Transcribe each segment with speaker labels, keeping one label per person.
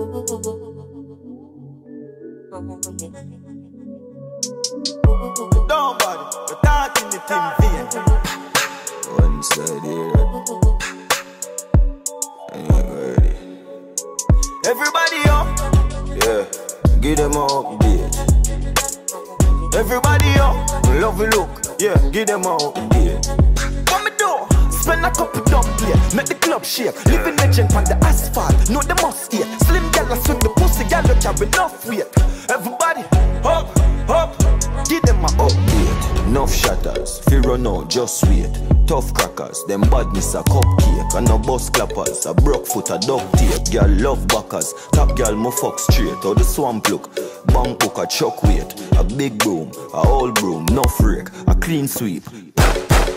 Speaker 1: Don't body, the thought in the team vein.
Speaker 2: One side here. And you ready?
Speaker 1: Everybody up,
Speaker 2: Yeah. Give them a update.
Speaker 1: everybody up.
Speaker 2: Love you look. Yeah. Give them a update.
Speaker 1: What me do? Spend a couple dumb make the club shake. Living legend on the asphalt, know the must eat. Carry enough weight. Everybody, up, up, give them a update.
Speaker 2: Enough shatters, fear run out, just wait. Tough crackers, them badness a cupcake. And no bus clappers, a broke foot, a duct tape. Girl love backers, top girl mo fuck straight. Or the swamp look, bank hook a chuck weight. A big broom, a old broom, no freak, a clean sweep.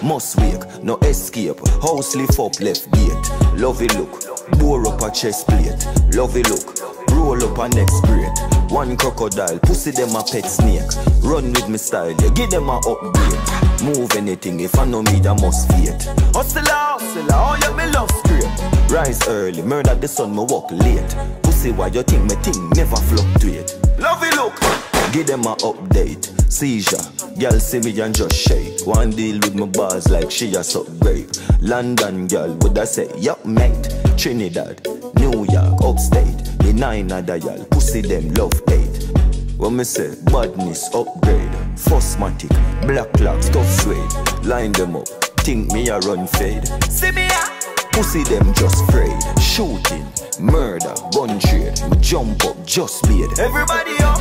Speaker 2: Must wake, no escape. House lift up left gate. Lovey look, bore up a chest plate. Lovey look, roll up a next grade. One crocodile, pussy them a pet snake. Run with me style, yeah, give them a upgrade. Move anything, if I know me, that must fate.
Speaker 1: Hustler, hustler, oh yeah, me love scrape.
Speaker 2: Rise early, murder the sun, me walk late. Pussy, why you think me thing never fluctuate?
Speaker 1: Love it, look.
Speaker 2: Give them a update. Seizure. Girl see me and just shake. One deal with my bars like she a suck grape. London girl would I say, yup mate. Trinidad, New York, upstate. The nine other y'all, pussy them love hate. When me say badness upgrade, Fosmatic, black clocks, tough suede. Line them up, think me a run fade.
Speaker 1: See me ah.
Speaker 2: Pussy them just afraid. Shooting, murder, gun trade. Me jump up, just made.
Speaker 1: Everybody up,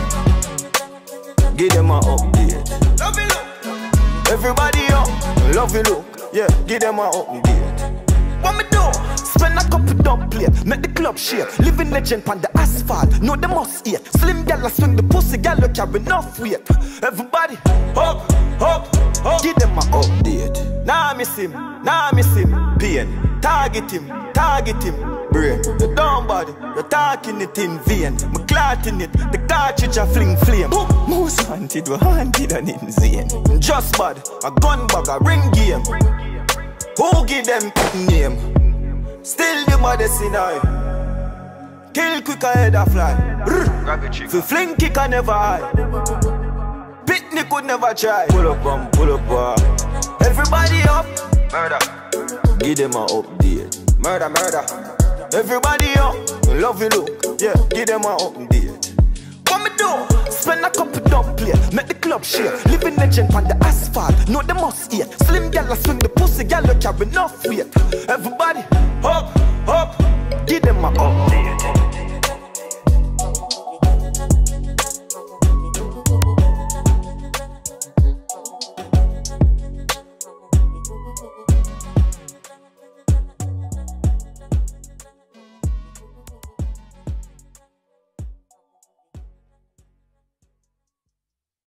Speaker 2: Give them a update.
Speaker 1: love it, look. Everybody up,
Speaker 2: Love you look, yeah, give them a update.
Speaker 1: what me do? Spend a couple play, make the club shake. Living legend on the asphalt, know the must eat. Slim gal swing the pussy, gal look carry enough weight. Everybody, up, up, up. Give them a up.
Speaker 2: Update.
Speaker 1: Nah miss him, Now nah miss him. Pain, target him, target him. Brain, the dumb body, you're talking it in vain. Me clotting it, the cartridge a fling flame.
Speaker 2: Most haunted were haunted and insane.
Speaker 1: just bad, a gun bag, a ring game. Who give them name? Still the in I. Kill quick ahead a fly. Fi fling kick a never high. Pitney could never try.
Speaker 2: Pull up and pull up, uh,
Speaker 1: Everybody up,
Speaker 2: murder. Give them a update.
Speaker 1: murder, murder. Everybody up, love you look, yeah, give them a update. What me do? Spend a couple dumb play, make the club shake. Living legend on the asphalt, know the must eat. Slim gal swing the pussy, gal look carry enough weight. Everybody give update.